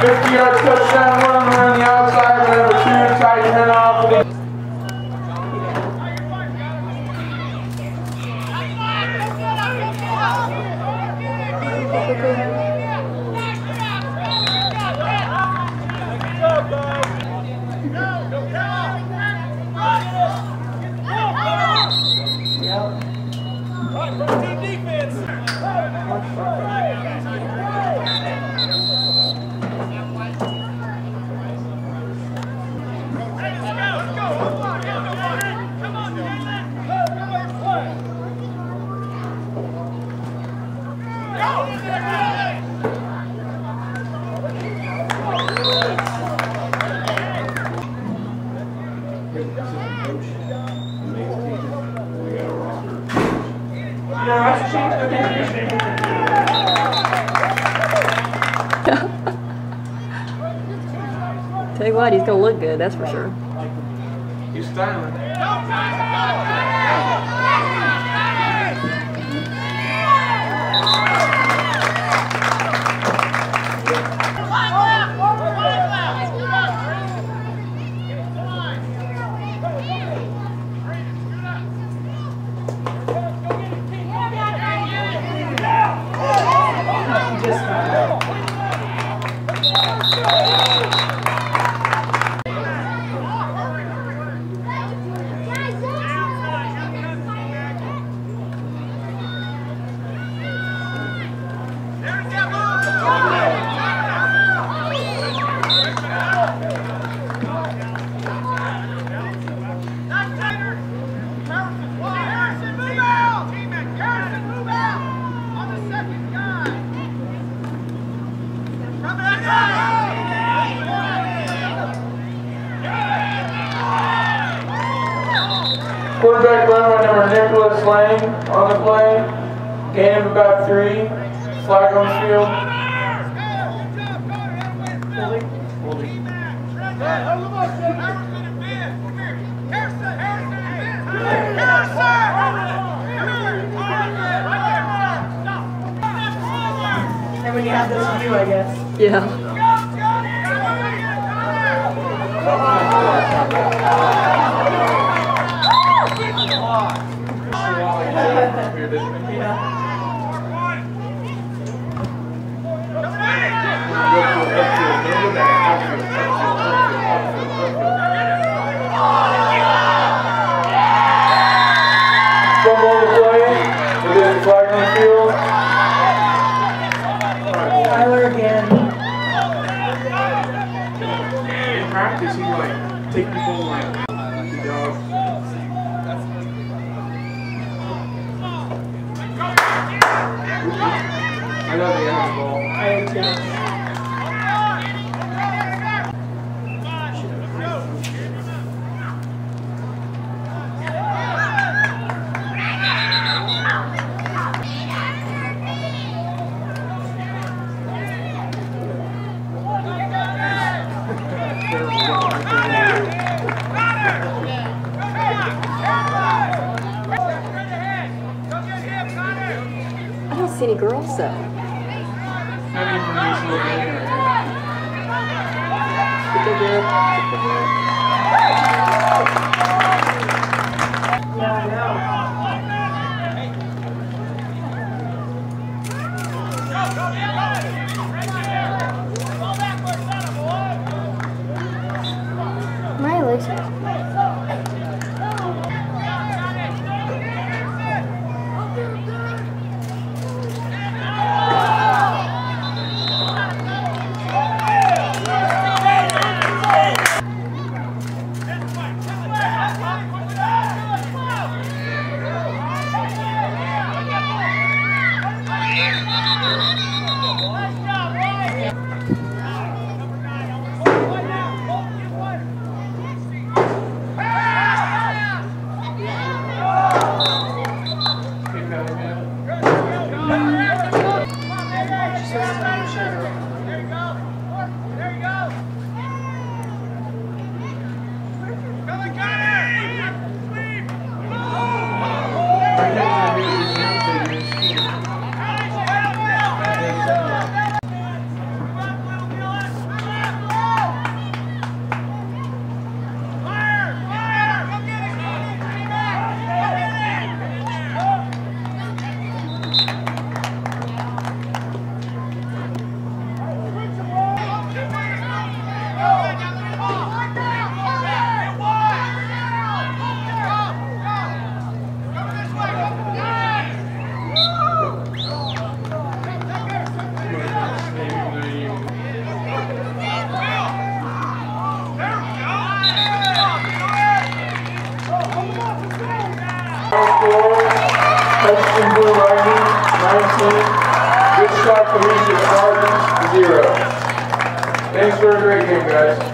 50 yard touchdown run man. You what, he's gonna look good, that's for sure. He's styling. Quarterback run by number Nicholas Lang on the play. Gain of about three. Flag on the field. And when you have this view, I guess. Yeah. Tyler again. In practice, he like take people see any girls though. Maybe from these little things right Blue Lightning, 19. Good shot, Felicia Gardens, zero. Thanks for a great game, guys.